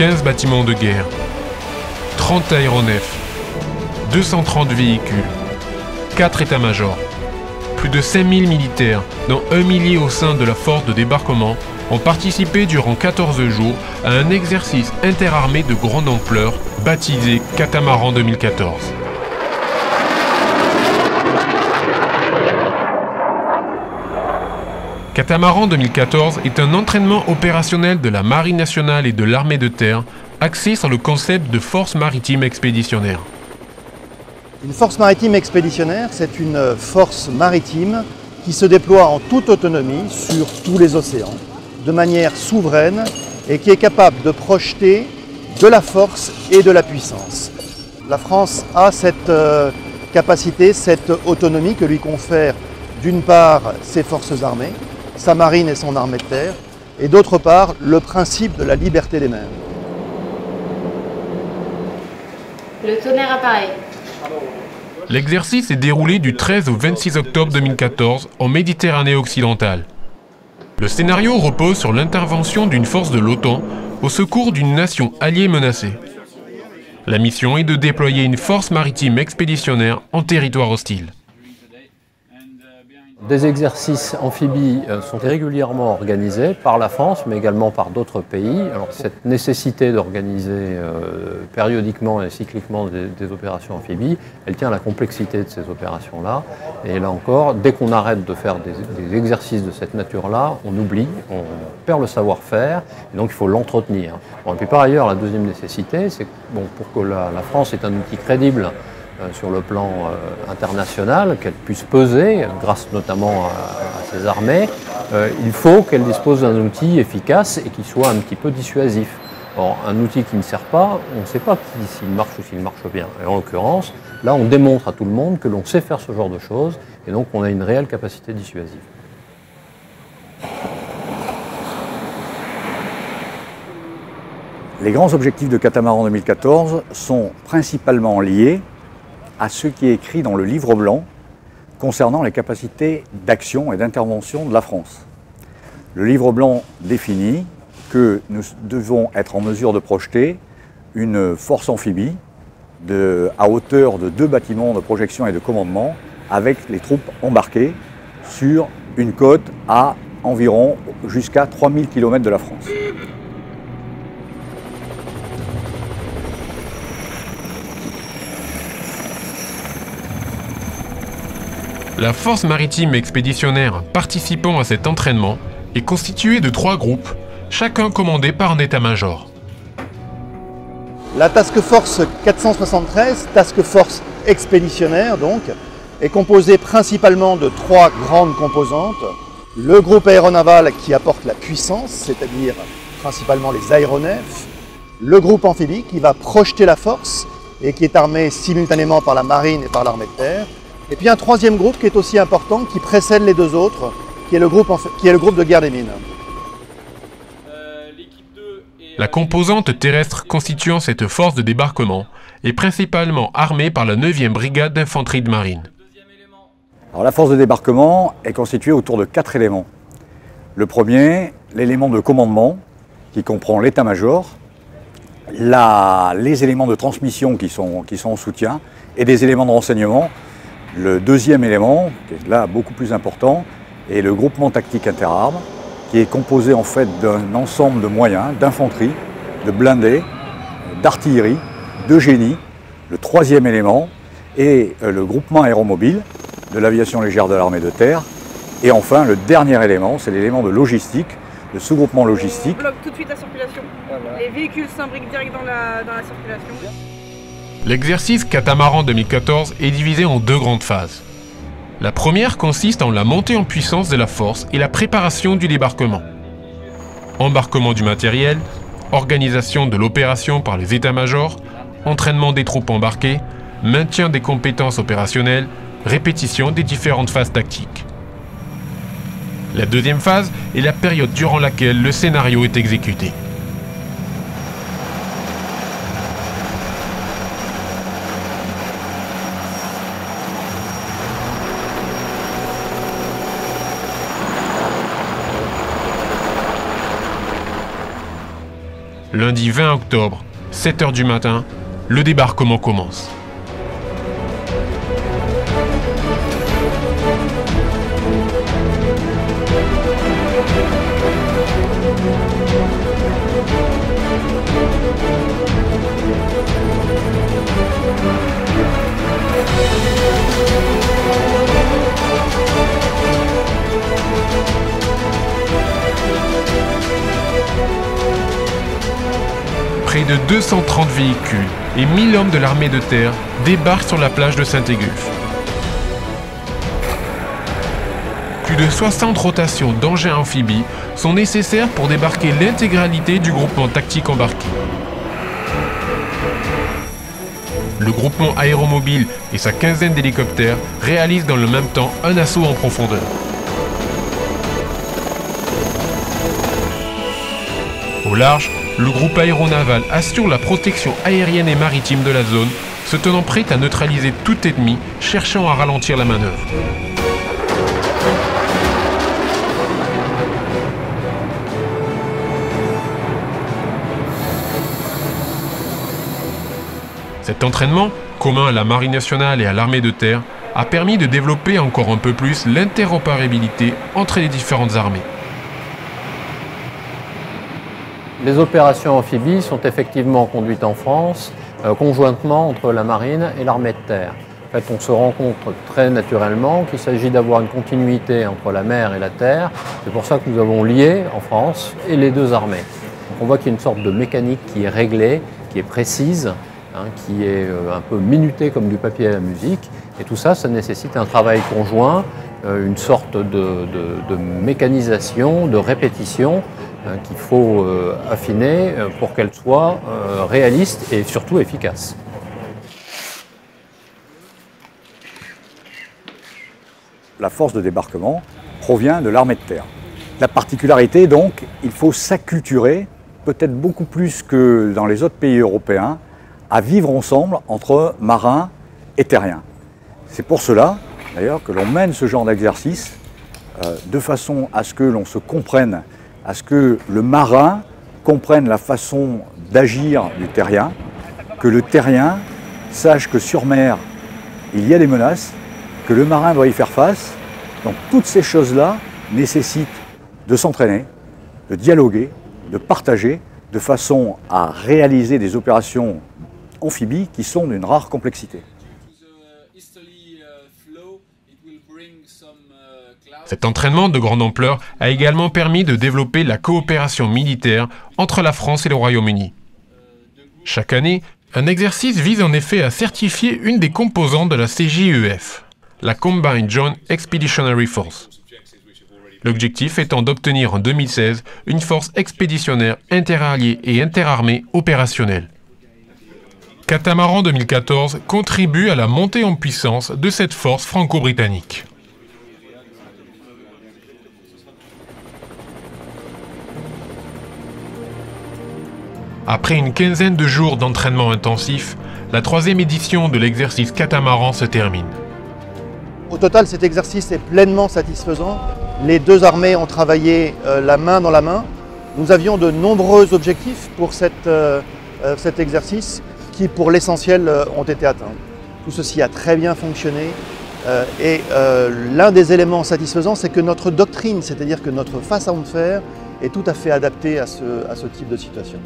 15 bâtiments de guerre, 30 aéronefs, 230 véhicules, 4 états-majors, plus de 5000 militaires, dont un millier au sein de la force de débarquement, ont participé durant 14 jours à un exercice interarmé de grande ampleur baptisé Catamaran 2014. Catamaran 2014 est un entraînement opérationnel de la Marine nationale et de l'armée de terre axé sur le concept de force maritime expéditionnaire. Une force maritime expéditionnaire, c'est une force maritime qui se déploie en toute autonomie sur tous les océans, de manière souveraine et qui est capable de projeter de la force et de la puissance. La France a cette euh, capacité, cette autonomie que lui confère d'une part ses forces armées, sa marine et son armée de terre, et d'autre part le principe de la liberté des mers. Le tonnerre apparaît. L'exercice est déroulé du 13 au 26 octobre 2014 en Méditerranée occidentale. Le scénario repose sur l'intervention d'une force de l'OTAN au secours d'une nation alliée menacée. La mission est de déployer une force maritime expéditionnaire en territoire hostile. Des exercices amphibies euh, sont régulièrement organisés par la France, mais également par d'autres pays. Cette nécessité d'organiser euh, périodiquement et cycliquement des, opérations amphibies, elle tient à la complexité de ces opérations-là. Et là encore, dès qu'on arrête de faire des, exercices de cette nature-là, on oublie, on perd le savoir-faire, et donc il faut l'entretenir. et puis par ailleurs, la deuxième nécessité, c'est bon, pour que la, France ait un outil crédible sur le plan euh, international, qu'elle puisse peser, grâce notamment à, ses armées, euh, il faut qu'elle dispose d'un outil efficace et qui soit un petit peu dissuasif. Or, un outil qui ne sert pas, on ne sait pas s'il marche ou s'il marche bien. Et en l'occurrence, là, on démontre à tout le monde que l'on sait faire ce genre de choses et donc on a une réelle capacité dissuasive. Les grands objectifs de Catamaran 2014 sont principalement liés à ce qui est écrit dans le livre blanc concernant les capacités d'action et d'intervention de la France. Le livre blanc définit que nous devons être en mesure de projeter une force amphibie à hauteur de deux bâtiments de projection et de commandement avec les troupes embarquées sur une côte à environ jusqu'à 3000 km de la France. La force maritime expéditionnaire participant à cet entraînement est constituée de trois groupes, chacun commandé par un état-major. La Task Force 473, Task Force expéditionnaire donc, est composée principalement de trois grandes composantes. Le groupe aéronaval qui apporte la puissance, c'est-à-dire principalement les aéronefs. Le groupe amphibie qui va projeter la force et qui est armé simultanément par la marine et par l'armée de terre. Et puis un troisième groupe qui est aussi important, qui précède les deux autres, qui est le groupe, qui est le groupe de guerre des mines. La composante terrestre constituant cette force de débarquement est principalement armée par la 9e brigade d'infanterie de marine. Alors, la force de débarquement est constituée autour de quatre éléments. Le premier, l'élément de commandement, qui comprend l'état-major, les éléments de transmission qui sont, qui sont en soutien, et des éléments de renseignement le deuxième élément, qui est là beaucoup plus important, est le groupement tactique interarmes, qui est composé en fait d'un ensemble de moyens, d'infanterie, de blindés, d'artillerie, de génie. Le troisième élément est euh, le groupement aéromobile de l'aviation légère de l'armée de terre. Et enfin, le dernier élément, c'est l'élément de logistique, le sous-groupement logistique. On bloque tout de suite la circulation. Les véhicules s'imbriquent direct dans la, dans la circulation. L'exercice Catamaran 2014 est divisé en deux grandes phases. La première consiste en la montée en puissance de la force et la préparation du débarquement. Embarquement du matériel, organisation de l'opération par les états-majors, entraînement des troupes embarquées, maintien des compétences opérationnelles, répétition des différentes phases tactiques. La deuxième phase est la période durant laquelle le scénario est exécuté. Lundi 20 octobre, 7h du matin, le débarquement commence. De 230 véhicules et 1000 hommes de l'armée de terre débarquent sur la plage de Saint-Égulphe. Plus de 60 rotations d'engins amphibies sont nécessaires pour débarquer l'intégralité du groupement tactique embarqué. Le groupement aéromobile et sa quinzaine d'hélicoptères réalisent dans le même temps un assaut en profondeur. Au large, le groupe aéronaval assure la protection aérienne et maritime de la zone, se tenant prêt à neutraliser tout ennemi cherchant à ralentir la manœuvre. Cet entraînement, commun à la Marine nationale et à l'armée de terre, a permis de développer encore un peu plus l'interopérabilité entre les différentes armées. Les opérations amphibies sont effectivement conduites en France euh, conjointement entre la marine et l'armée de terre. En fait, on se rend compte très naturellement qu'il s'agit d'avoir une continuité entre la mer et la terre. C'est pour ça que nous avons lié en France et les deux armées. On voit qu'il y a une sorte de mécanique qui est réglée, qui est précise, hein, qui est euh, un peu minutée comme du papier à la musique. Et tout ça, ça nécessite un travail conjoint, euh, une sorte de mécanisation, de répétition hein, qu'il faut euh, affiner euh, pour qu'elle soit euh, réaliste et surtout efficace. la force de débarquement provient de l'armée de terre. La particularité, donc, il faut s'acculturer, peut-être beaucoup plus que dans les autres pays européens, à vivre ensemble entre marins et terriens. C'est pour cela, d'ailleurs, que l'on mène ce genre d'exercice de façon à ce que l'on se comprenne, à ce que le marin comprenne la façon d'agir du terrien, que le terrien sache que sur mer, il y a des menaces, que le marin doit y faire face. Donc toutes ces choses-là nécessitent de s'entraîner, de dialoguer, de partager, de façon à réaliser des opérations amphibies qui sont d'une rare complexité. Cet entraînement de grande ampleur a également permis de développer la coopération militaire entre la France et le Royaume-Uni. Chaque année, un exercice vise en effet à certifier une des composantes de la CJEF, la Combined Joint Expeditionary Force. L'objectif étant d'obtenir en 2016 une force expéditionnaire interalliée et interarmée opérationnelle. Catamaran 2014 contribue à la montée en puissance de cette force franco-britannique. Après une quinzaine de jours d'entraînement intensif, la troisième édition de l'exercice catamaran se termine. Au total, cet exercice est pleinement satisfaisant. Les deux armées ont travaillé euh, la main dans la main. Nous avions de nombreux objectifs pour euh, euh, cet exercice qui, pour l'essentiel, ont été atteints. Tout ceci a très bien fonctionné. et l'un des éléments satisfaisants, c'est que notre doctrine, c'est-à-dire que notre façon de faire, est tout à fait adaptée à ce, à ce type de situation.